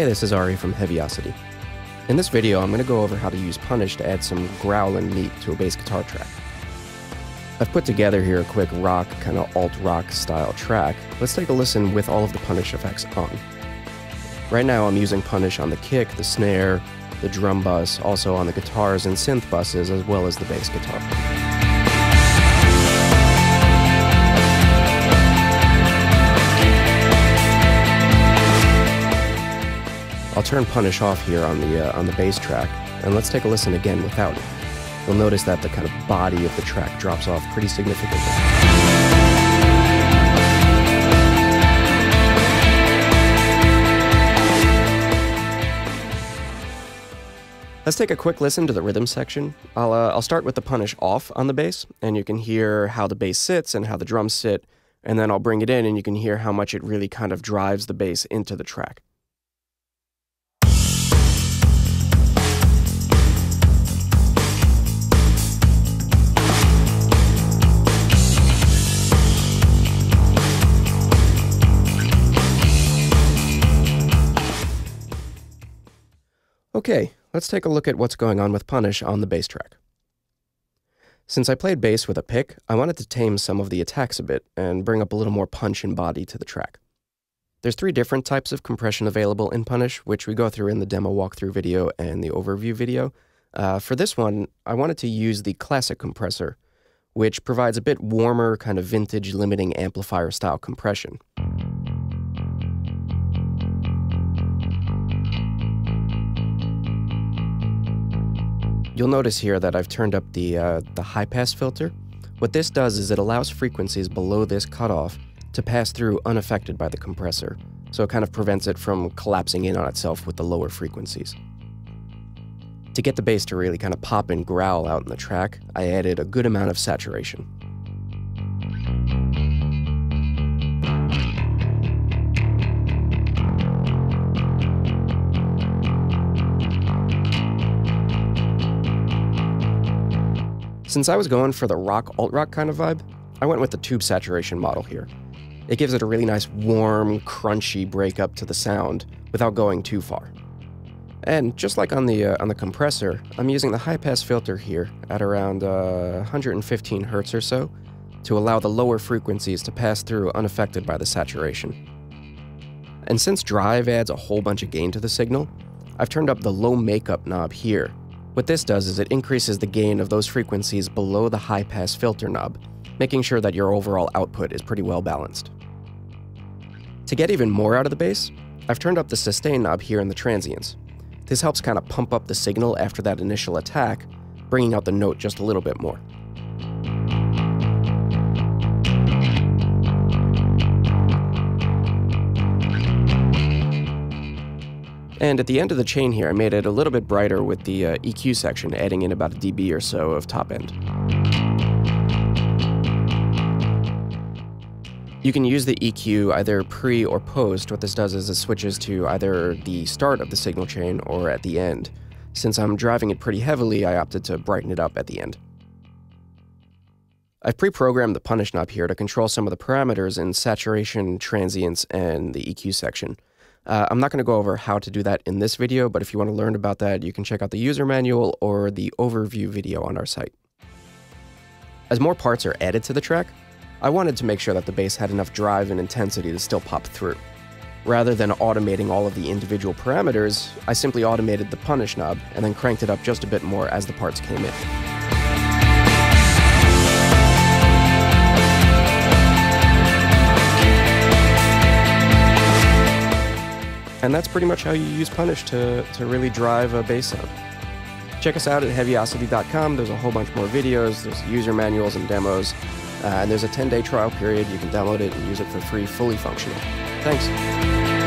this is Ari from Heavyocity. In this video, I'm going to go over how to use Punish to add some growl and meat to a bass guitar track. I've put together here a quick rock, kind of alt rock style track. Let's take a listen with all of the Punish effects on. Right now, I'm using Punish on the kick, the snare, the drum bus, also on the guitars and synth buses, as well as the bass guitar. I'll turn Punish off here on the uh, on the bass track, and let's take a listen again without it. You'll notice that the kind of body of the track drops off pretty significantly. Let's take a quick listen to the rhythm section. I'll, uh, I'll start with the punish off on the bass, and you can hear how the bass sits and how the drums sit, and then I'll bring it in and you can hear how much it really kind of drives the bass into the track. Okay, let's take a look at what's going on with Punish on the bass track. Since I played bass with a pick, I wanted to tame some of the attacks a bit and bring up a little more punch and body to the track. There's three different types of compression available in Punish, which we go through in the demo walkthrough video and the overview video. Uh, for this one, I wanted to use the classic compressor, which provides a bit warmer, kind of vintage limiting amplifier style compression. You'll notice here that I've turned up the, uh, the high pass filter. What this does is it allows frequencies below this cutoff to pass through unaffected by the compressor, so it kind of prevents it from collapsing in on itself with the lower frequencies. To get the bass to really kind of pop and growl out in the track, I added a good amount of saturation. Since I was going for the rock alt rock kind of vibe, I went with the tube saturation model here. It gives it a really nice warm, crunchy breakup to the sound without going too far. And just like on the uh, on the compressor, I'm using the high pass filter here at around uh, 115 hertz or so to allow the lower frequencies to pass through unaffected by the saturation. And since drive adds a whole bunch of gain to the signal, I've turned up the low makeup knob here what this does is it increases the gain of those frequencies below the high pass filter knob, making sure that your overall output is pretty well balanced. To get even more out of the bass, I've turned up the sustain knob here in the transients. This helps kind of pump up the signal after that initial attack, bringing out the note just a little bit more. And at the end of the chain here, I made it a little bit brighter with the uh, EQ section, adding in about a dB or so of top end. You can use the EQ either pre or post. What this does is it switches to either the start of the signal chain or at the end. Since I'm driving it pretty heavily, I opted to brighten it up at the end. I've pre-programmed the punish knob here to control some of the parameters in saturation, transients, and the EQ section. Uh, I'm not going to go over how to do that in this video, but if you want to learn about that, you can check out the user manual or the overview video on our site. As more parts are added to the track, I wanted to make sure that the bass had enough drive and intensity to still pop through. Rather than automating all of the individual parameters, I simply automated the punish knob and then cranked it up just a bit more as the parts came in. And that's pretty much how you use Punish to, to really drive a bass sound. Check us out at heavyocity.com. There's a whole bunch more videos, there's user manuals and demos, uh, and there's a 10 day trial period. You can download it and use it for free, fully functional. Thanks.